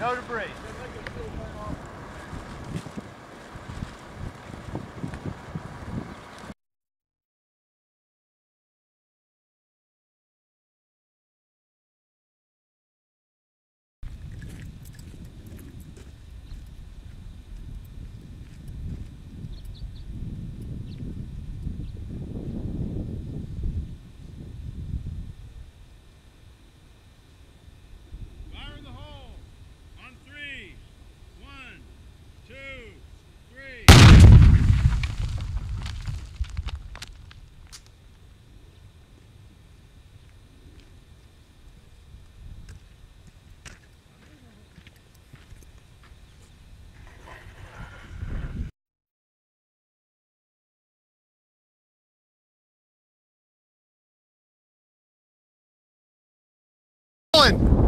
No debris. On.